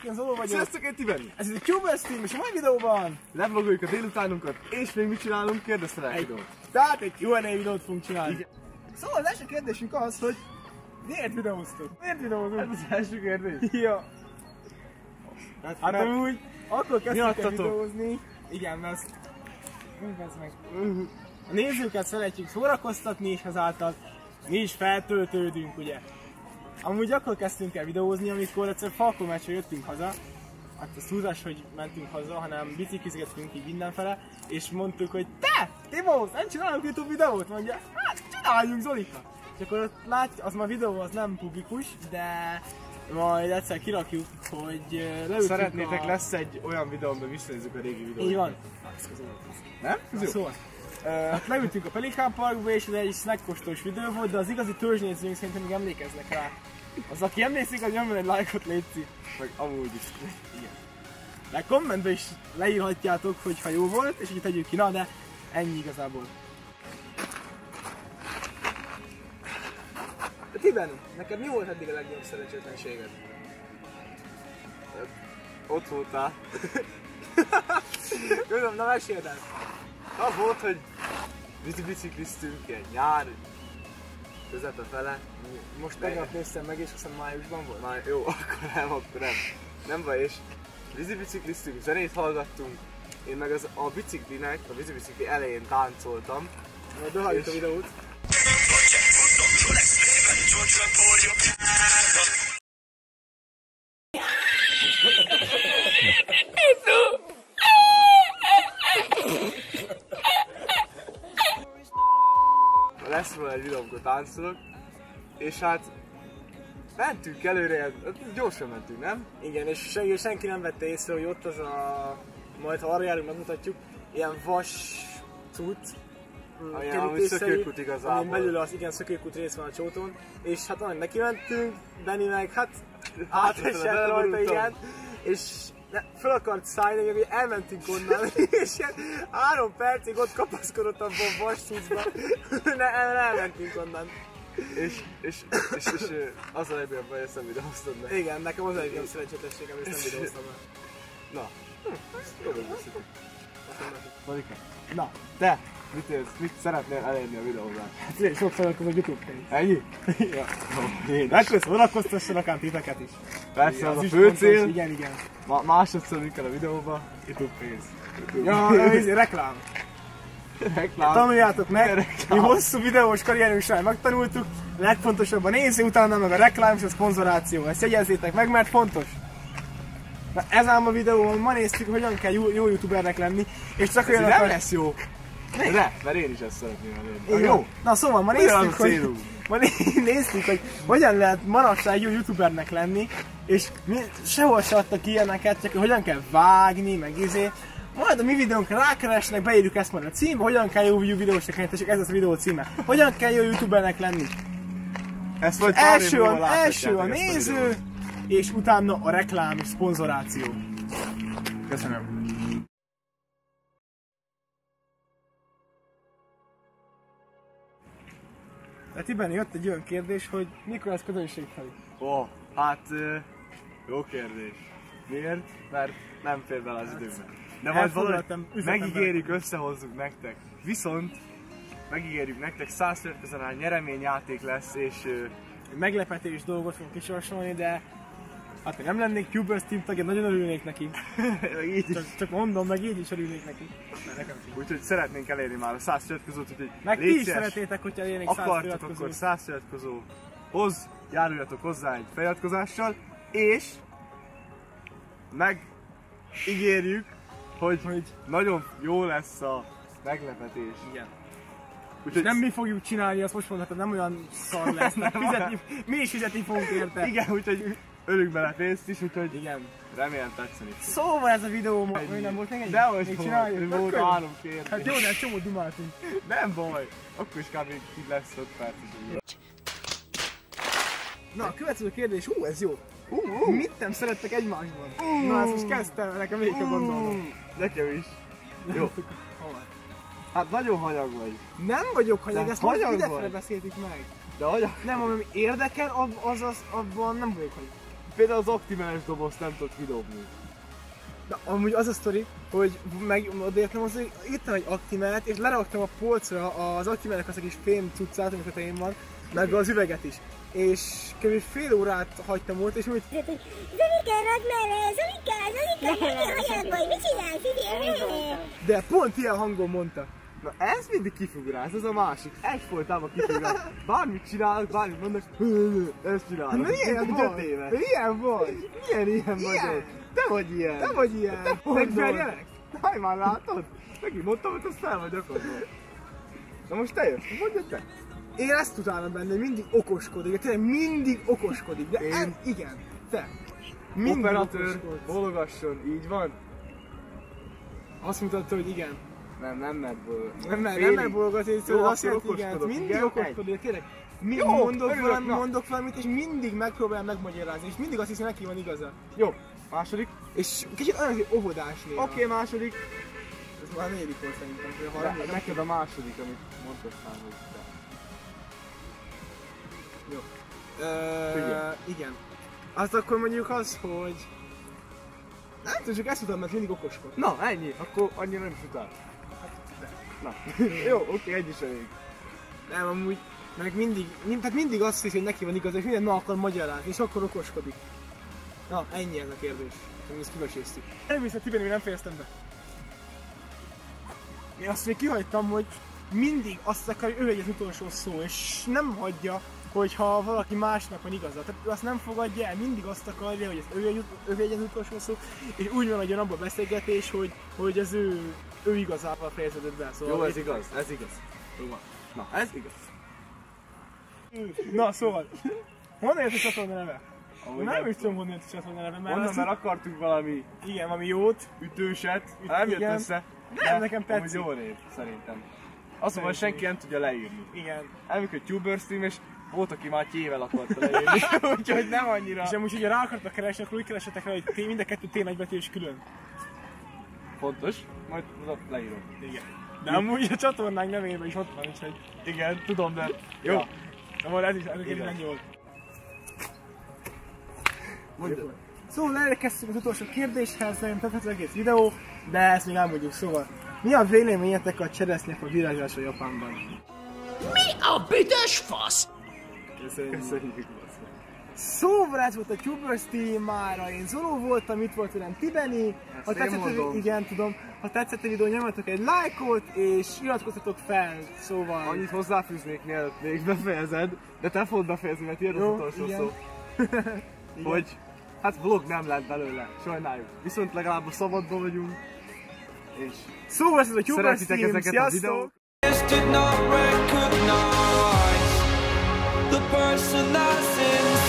Sziasztok, én Zoló vagyok. Sziasztok, én Tiben! Ez itt a Cubers Team, és a mai videóban Levlogoljuk a délutánunkat, és még mit csinálunk? Kérdezte rá egy, videót. tehát egy Q&A videót fogunk csinálni. Igen. Szóval az első kérdésünk az, hogy miért videóztok? Miért Ez videózunk? az első kérdés. Ja. Hát amúgy, akkor kezdtük el videózni. Igen, mert vesz meg. A nézőket szeretjük szórakoztatni, és ezáltal mi is feltöltődünk, ugye? Amúgy akkor kezdtünk el videózni, amikor egyszer Falkó meccsre jöttünk haza, hát az túlzás, hogy mentünk haza, hanem biciklizgettünk így mindenfele, és mondtuk, hogy te, Timóz, nem csinálunk YouTube videót? Mondja, hát csináljunk Zolika. És akkor ott látja, az már videó, az nem publikus, de majd egyszer kirakjuk, hogy ö, leültünk Szeretnétek, a... lesz egy olyan videó, amiben visszanézzük a régi videót. Így van. Nem? Ez jó. Szóval, hát leültünk a Pelikán Parkba, és ez egy snackkostós videó volt, de az igazi törzsnézőink szerintem még emlékeznek rá. Az, aki emlékszik, az nyomjon egy lájkot, létszik. Meg amúgy is. De kommentbe is leírhatjátok, hogy ha jó volt, és így tegyük ki, na de ennyi igazából. Tiben, neked mi volt eddig a legnagyobb szerencsétlenséged? Ott voltál. Tudom, na meséld el. Az volt, hogy bici bicikliztünk ilyen nyár, közepe fele. Most tegnap néztem meg, és aztán májusban volt. Már jó, akkor nem, akkor nem. Nem baj, és vízi bicikliztünk, zenét hallgattunk. Én meg az, a biciklinek, a vízi bicikli elején táncoltam. Majd behalljuk a És- videót. Lesz róla egy videó, amikor táncolok, és hát mentünk előre, hát gyorsan mentünk, nem? Igen, és sen- senki nem vette észre, hogy ott az a... Majd ha arra járunk, megmutatjuk, ilyen vas cucc, igazából. amin belül az igen szökőkút rész van a csóton, és hát onnan neki mentünk, Benni meg hát átesett rajta, igen, és ne, fel akart szállni, hogy elmentünk onnan, és ilyen három percig ott kapaszkodott abban a vas cuccba, ne, el, elmentünk onnan. És, és, és, és, az a legnagyobb baj, ezt nem videóztad meg. Igen, nekem az egy nem szerencsétlenségem, és nem videóztam el. Na, jó beszéltünk. Marika, Na, te mit, érsz, mit szeretnél elérni a videóban? hát sok feliratkozó YouTube pénz. Ennyi? ja. Ekkor szórakoztassanak ám titeket is. Persze, az a is fő fontos, cél. Igen, igen. Ma, másodszor mi kell a videóba? YouTube pénz. Ja, ez reklám. Reklám. Tanuljátok meg, mi Reklám. hosszú videós karrierünk során megtanultuk, a legfontosabb a néző, utána meg a reklám és a szponzoráció. Ezt jegyezzétek meg, mert fontos. Na ez ám a videó, ma néztük, hogy hogyan kell jó, jó youtubernek lenni, és csak olyan nem lesz jó. De, mert én is ezt szeretném elérni. Jó, Na szóval ma néztük, hogy, ma né- néztük, hogy hogyan lehet manapság jó youtubernek lenni, és mi, sehol se adtak ilyeneket, csak hogy hogyan kell vágni, meg izé. Majd a mi videónkra rákeresnek, beírjuk ezt majd a címbe, hogyan kell jó videósnak lenni, tessék, ez az a videó címe. Hogyan kell jó youtubernek lenni. ezt Első a, első a néző. És utána a reklám szponzoráció. Köszönöm. Tehát Tiben jött egy olyan kérdés, hogy mikor lesz közönség felé. Ó, hát ö, jó kérdés. Miért? Mert nem fér bele az időbe. De majd valahogy üzetembe. megígérjük, összehozzuk nektek. Viszont megígérjük nektek 100 következően nyereményjáték lesz, és meglepetés dolgot fogunk kisorsolni, de hát ha nem lennék Cubers Team tagja, nagyon örülnék neki. meg így. Csak, csak mondom, meg így is örülnék neki. Úgyhogy szeretnénk elérni már a 100 feliratkozót, úgyhogy Meg ti is szeretnétek, hogyha elérnék 100 akartok, feliratkozót. akkor 100 feliratkozóhoz járuljatok hozzá egy feliratkozással, és megígérjük, hogy, Hogy nagyon jó lesz a meglepetés. igen. Úgyhogy Nem mi fogjuk csinálni, azt most mondhatod, nem olyan szar lesz, mert fizetni, mi is fizetni fogunk érte. Igen, úgyhogy ölünk bele pénzt is, úgyhogy Igen. remélem tetszeni fog. Szóval ez a videó, ma, hogy nem volt még egy? De hogy még volt, csináljuk? volt három kérdés. Hát jó, de csomó dumáltunk. Nem baj, akkor is kb. így lesz 5 perc is. Na, a következő kérdés, hú, ez jó. Uh, uh, Mit nem szerettek egymásban? Na, ezt most kezdtem, nekem végig kell gondolnom. Nekem is. Jó. Hát nagyon hanyag vagy. Nem vagyok hanyag, De ezt most hanyag idefele vagy. beszéltük meg. De hanyag. Nem, ami érdekel, az, az, abban nem vagyok hanyag. Például az optimális dobozt nem tudod kidobni. Na, amúgy az a sztori, hogy meg odaértem az, hogy írtam egy aktimát, és leraktam a polcra az aktimának az a kis fém cuccát, amit a tetején van, meg az üveget is. És kb. fél órát hagytam ott, és úgy Zolika, rakd mellé, Zolika, Zolika, gyere hagyjad majd, mit csinálsz, de pont ilyen hangon mondta. Na ez mindig kifugrálsz, ez a másik. Egyfolytában kifugrálsz. Bármit csinálok, bármit mondok, ezt csinálok. Na milyen Mint vagy? Milyen vagy? Milyen ilyen Ilyen. vagyok? Te vagy ilyen. Te vagy ilyen. Te. Megverjelek? Haj már látod? Neki mondtam, hogy azt fel vagy. Na most te jössz, mondja te. Én ezt utálom benne, mindig okoskodik, de tényleg mindig okoskodik, de Én? Én? igen, te. Mindig Operatőr, bologasson, így van? Azt mutatta, hogy igen. Nem, nem bol- Nem, nem, nem megbologatni, Jó, szóval azt jelenti, igen, okoskodok, mindig igen, okoskodik, tényleg. Mi, Jó, mondok, örülök, valami, mondok valamit, és mindig megpróbál megmagyarázni, és mindig azt hiszi, neki van igaza. Jó, második. És kicsit olyan, hogy óvodás néha. Oké, második. Ez már negyedik volt szerintem, vagy a De, neked a második, amit mondtad hogy te. Ö, Figyelj. igen. Azt akkor mondjuk az, hogy... Nem tudom, csak ezt utána, mert mindig okoskod. Na, ennyi, akkor annyira nem is utál. Na, jó, oké, egy is elég. Nem, amúgy, meg mindig, mind, tehát mindig azt hiszi, hogy neki van igaza, és minden na akar magyarázni, és akkor okoskodik. Na, ennyi ez a kérdés. Ami ezt kiveséztük. Nem hiszem, Tibi, nem fejeztem be. Én azt még kihagytam, hogy mindig azt akarja, hogy ő legyen az utolsó szó, és nem hagyja, hogyha valaki másnak van igaza. Tehát ő azt nem fogadja el, mindig azt akarja, hogy ez ő, ő legyen az utolsó szó, és úgy van, hogy abban a beszélgetés, hogy, hogy az ő, ő igazával fejeződött be. Szóval Jó, ez igaz, ez igaz. Jó van. Na, ez igaz. Na, szóval, honnan jött a csatorna neve? Amúgy nem is tudom, honnan jött a csatorna neve, mert, Onnan, mert akartunk valami igen, valami jót. ütőset, hát nem jött Igen. össze. Nem, nekem amúgy tetszik. jó név, szerintem. Azt mondom, senki nem tudja leírni. Igen. Hogy Tuber Stream, és volt, aki már tével akarta leírni, úgyhogy nem annyira És amúgy, hogyha rá akartak keresni, akkor úgy keresetek rá, hogy mind a kettő T nagybetű és külön. fontos. Majd oda leírom. Igen. De amúgy a csatornánk nevében is ott van, úgyhogy... Igen, tudom, de jó. Ja. Na, majd ez is, ez is nem jól. Mondjad. Szóval elkezdtük az utolsó kérdéshez, nem tetszett az egész videó, de ezt még elmondjuk, szóval. Mi a véleményetek a cseresznyefa virágzása Japánban? Mi a büdös fasz? Köszönjük. bassza. Szóval volt a Tubers témára, én Zoló voltam, itt volt velem Tibeni. Ezt ha tetszett, mondom. igen, tudom. Ha tetszett a videó, nyomjatok egy lájkot, és iratkozzatok fel, szóval... Annyit hozzáfűznék, mielőtt még befejezed, de te fogod befejezni, mert ilyen az utolsó igen. szó. hogy, hát vlog nem lett belőle, sajnáljuk. Viszont legalább a szabadban vagyunk, és... Szóval ez a Tubers Szeretitek Steam, ezeket sziasztok! A videók. The person that's in